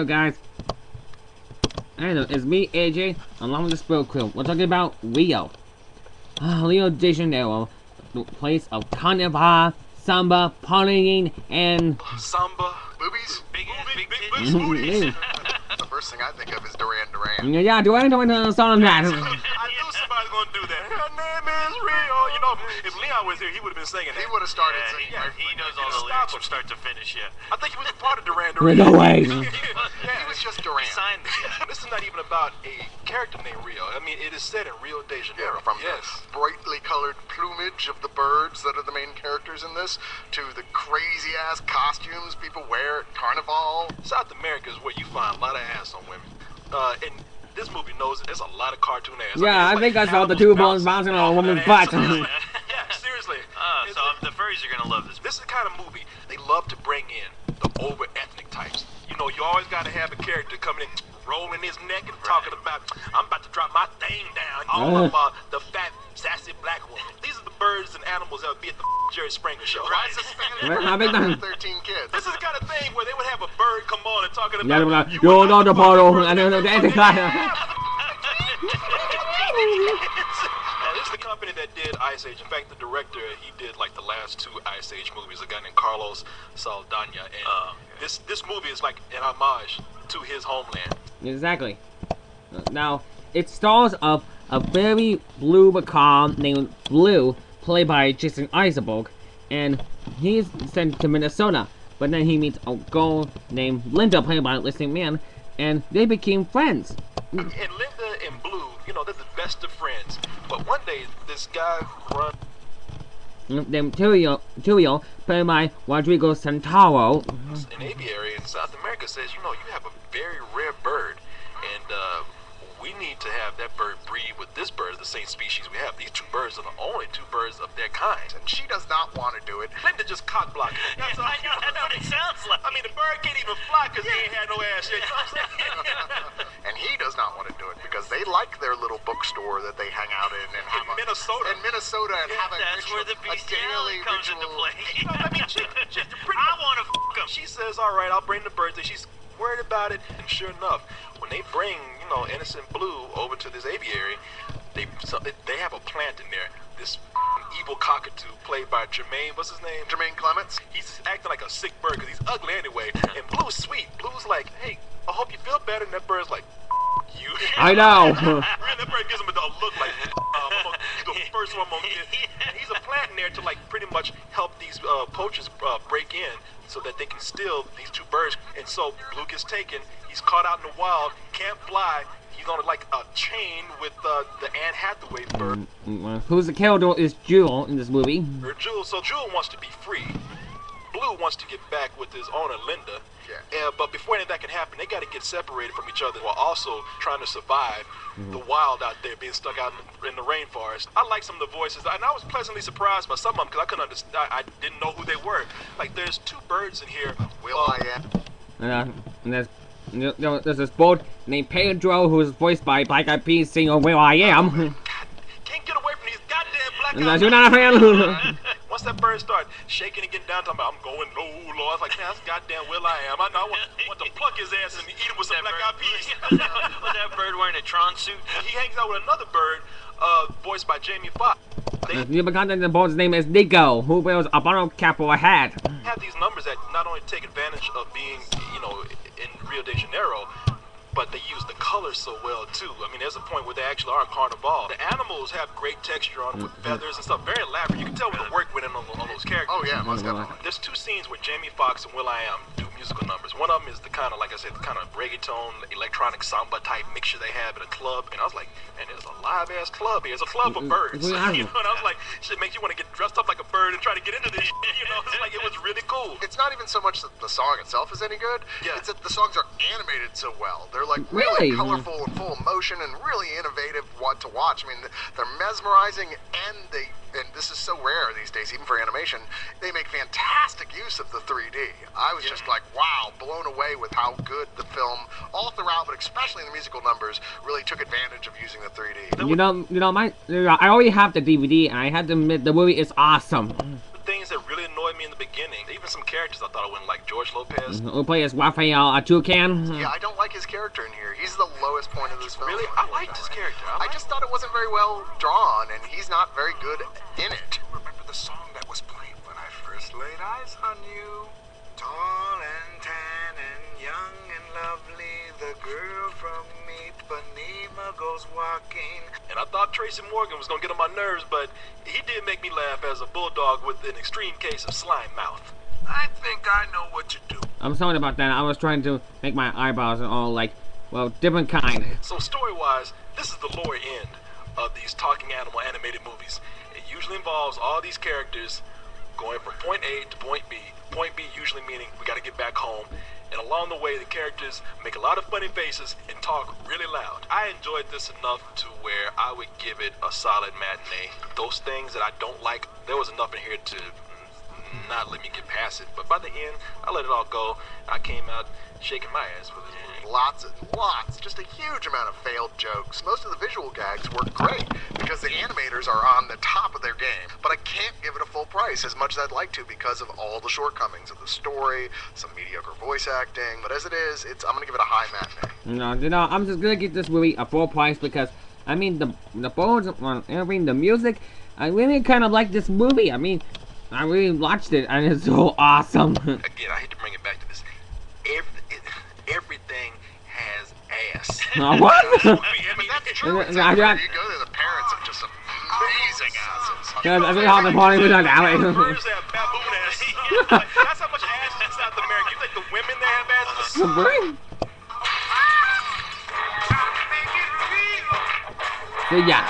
up, guys? Hello, it's me, AJ, along with the Spill Crew. We're talking about Rio. Ah, Rio de Janeiro, the place of carnival, samba, partying, and Samba. Boobies? Big ass, big, big, Mhm, booties. yeah. The first thing I think of is Duran Duran. yeah, do I know a song on that? I knew was gonna do that. Her name is Rio. You know, if Leon was here, he would have been singing He would have started Yeah, singing. he, right he knows all the lyrics from start to finish, yeah. I think he was a part of Duran Wait, Duran. no way. Yeah, he was just Duran. He signed this. This is not even about a character named Rio. I mean, it is set in Rio de Janeiro. Yeah, from yes. the brightly colored plumage of the birds that are the main characters in this, to the crazy ass costumes people wear at Carnival. South America is where you find a lot of ass on women. Uh, and this movie knows it. There's a lot of cartoon ass. Yeah, I it's think I saw the two bones bouncing on a off woman's that butt. yeah, seriously. Uh, it's- so the furries are gonna love this. This is the kind of movie they love to bring in the over ethnic types. You know, you always got to have a character coming in, rolling his neck and talking about, I'm about to drop my thing down. All of uh, the fat, sassy black woman. These are the birds and animals that would be at the Jerry Springer show. Why is this fan Right, of that- 13 kids? This is the kind of thing where they would have a bird come on and talking about. they're like, "You "Yo, are not the fucking bottle," bird." and then the- the- Now, this is the company that did Ice Age. In fact, the director, he did like the last two Ice Age movies, a guy named Carlos Saldanha. And Oh, this this movie is like an homage to his homeland. Exactly. Now, it stars of a very blue macaw named Blue, played by Jason Eisenberg, and he's sent to Minnesota. But then he meets a girl named Linda, played by Leslie Mann, and they became friends. And Linda and Blue, you know, they're the best of friends. But one day, this guy who runs Tulio, Tulio, played by Rodrigo Santoro, an aviary in South America says, you know, you have a very rare bird, and uh, to have that bird breed with this bird, the same species we have. These two birds are the only two birds of their kind. And she does not want to do it. Linda just cock blocking. That's all. I know, that's what it sounds like. I mean, the bird can't even fly because he ain't had no ass yet. You know what I'm saying? And he does not want to do it because they like their little bookstore that they hang out in and have a, Minnesota. In Minnesota and have a That's ritual, where the a bestiality daily comes ritual. into play. You know, I mean, she, she, pretty I want to fuck him. She says, "All right, I'll bring the birds." And she's worried about it. And sure enough, when they bring, you know, innocent blue over to this aviary, they so they, they have a plant in there. This evil cockatoo, played by Jemaine, what's his name? Jemaine Clements. He's acting like a sick bird because he's ugly anyway. And Blue's sweet. Blue's like, "Hey, I hope you feel better." And that bird's like, "You." I know. And that bird gives him a look like, um, I'm gonna- he's the first one I'm gonna get. And he's a plant in there to like pretty much help these uh, poachers uh, break in so that they can steal these two birds. And so Blue gets taken. He's caught out in the wild, can't fly. He's on like a chain with uh, the Anne Hathaway bird, Who's the character is Jewel in this movie. or Jewel. So Jewel wants to be free. Blue wants to get back with his owner, Linda. Yeah. Uh, but before any of that can happen, they got to get separated from each other while also trying to survive the wild out there, being stuck out in the, in the rainforest. I like some of the voices, and I was pleasantly surprised by some of them because I couldn't understand. I, I didn't know who they were. Like, there's two birds in here. Will uh, I am. And, uh, and there's, you know, there's this boat named Pedro who's voiced by Black Eyed Peas singer will.i.am. Can't get away from these goddamn black And guys. that's not a fan. Once that bird started shaking and getting down, talking about, I'm going low, low. I was like, man, that's goddamn Will I am. I know. I want, want to pluck his ass and eat him with some black eyed peas. Was that bird wearing a Tron suit? he hangs out with another bird, uh, voiced by Jamie Foxx. They The become the boat's name is Nico, who wears a bottle cap or a hat. have these numbers that not only take advantage of being, you know, in Rio de Janeiro, but they use the colors so well too. I mean, there's a point where they actually are in Carnival. The animals have great texture on them with feathers and stuff, very elaborate. You can tell where the work went in on, on those characters. Oh yeah, most definitely. There's two scenes where Jamie Foxx and will.i.am do musical numbers. One of them is the kind of, like I said, the kind of reggaeton, electronic samba type mixture they have at a club. And I was like, man, there's a live ass club here. It's a club for birds. well, you know, and I was like, shit makes you want to get dressed up like a bird and try to get into this. shit, You know, it's like it was really cool. It's not even so much that the song itself is any good. Yeah. It's that the songs are animated so well. They're like Really? really, colorful and full of motion and really innovative what to watch. I mean, they're mesmerizing and they and this is so rare these days, even for animation. They make fantastic use of the 3D. I was just like, wow, blown away with how good the film, all throughout, but especially in the musical numbers, really took advantage of using the 3D. You know, you know, my I already have the DVD, and I had to admit the movie is awesome. Some characters I thought I wouldn't like. George Lopez. Who plays Raphael Atucan? Yeah, I don't like his character in here. He's the lowest point of this film. Really, I liked his character. I, I just thought it wasn't very well drawn, and he's not very good in it. Remember the song that was playing when I first laid eyes on you? Tall and tan and young and lovely, the girl from Ipanema goes walking. And I thought Tracy Morgan was gonna get on my nerves, but he did make me laugh as a bulldog with an extreme case of slime mouth. I think I know what to do. I'm sorry about that. I was trying to make my eyebrows and all like, well, different kind. So story-wise, this is the lower end of these talking animal animated movies. It usually involves all these characters going from point A to point B. Point B usually meaning we gotta get back home. And along the way, the characters make a lot of funny faces and talk really loud. I enjoyed this enough to where I would give it a solid matinee. Those things that I don't like, there was enough in here to not let me get past it. But by the end, I let it all go. I came out shaking my ass with it. Lots and lots, just a huge amount of failed jokes. Most of the visual gags work great because the animators are on the top of their game. But I can't give it a full price as much as I'd like to because of all the shortcomings of the story, some mediocre voice acting. But as it is, it's I'm gonna give it a high matinee. No, you know, I'm just gonna give this movie a full price because, I mean, the the bones, well, I mean, the music, I really kind of like this movie. I mean, I really watched it and it's so awesome. Again, I hate to bring it back to this. Every, it, everything has ass. Uh, what? But that's true. It's Yeah, everywhere you go there, the parents are just amazing asses. Yeah, that's really hard to party with that alley. Birds have baboon asses. Like, That's how much ass is in South America. You think the women there have asses? The brain. So yeah,